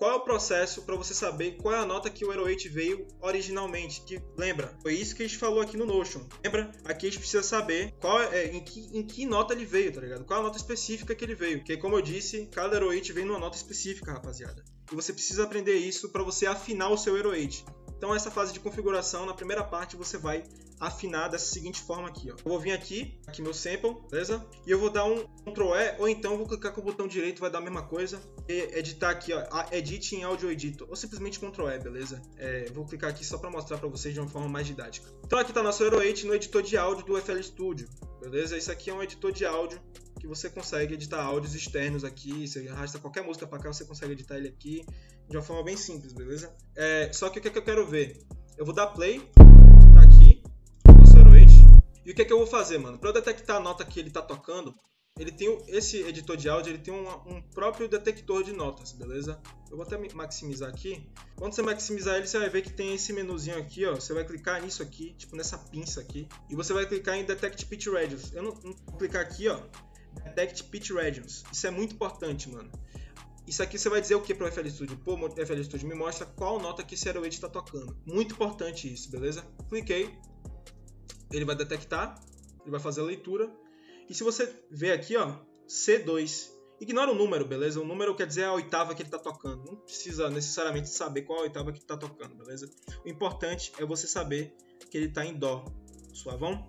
qual é o processo para você saber qual é a nota que o Hero 8 veio originalmente. Que lembra, foi isso que a gente falou aqui no Notion. Lembra? Aqui a gente precisa saber qual é, em, que, em que nota ele veio, tá ligado? Qual é a nota específica que ele veio. Porque, como eu disse, cada Hero 8 vem numa nota específica, rapaziada. E você precisa aprender isso para você afinar o seu Hero 8. Então, essa fase de configuração, na primeira parte, você vai afinar dessa seguinte forma aqui. Ó. Eu vou vir aqui, aqui meu sample, beleza? E eu vou dar um Ctrl E, ou então vou clicar com o botão direito, vai dar a mesma coisa. E editar aqui, ó, Edit em Audio Editor, ou simplesmente Ctrl E, beleza? É, vou clicar aqui só para mostrar para vocês de uma forma mais didática. Então aqui está nosso 8 no editor de áudio do FL Studio, beleza? Isso aqui é um editor de áudio que você consegue editar áudios externos aqui, você arrasta qualquer música para cá, você consegue editar ele aqui de uma forma bem simples, beleza? É, só que o que, é que eu quero ver? Eu vou dar play, tá aqui, nosso 8, e o que é que eu vou fazer, mano? Para eu detectar a nota que ele tá tocando, ele tem esse editor de áudio, ele tem um, um, próprio detector de notas, beleza? Eu vou até maximizar aqui. Quando você maximizar ele, você vai ver que tem esse menuzinho aqui, ó. Você vai clicar nisso aqui, tipo nessa pinça aqui, e você vai clicar em Detect Pitch Radius. Eu não, não vou clicar aqui, ó, Detect Pitch Regions. Isso é muito importante, mano. Isso aqui você vai dizer o que para o FL Studio? Pô, FL Studio me mostra qual nota que esse Hero 8 está tocando. Muito importante isso, beleza? Cliquei, ele vai detectar, ele vai fazer a leitura. E se você ver aqui, ó, C2, ignora o número, beleza? O número quer dizer a oitava que ele está tocando. Não precisa necessariamente saber qual a oitava que está tocando, beleza? O importante é você saber que ele está em Dó. Suavão?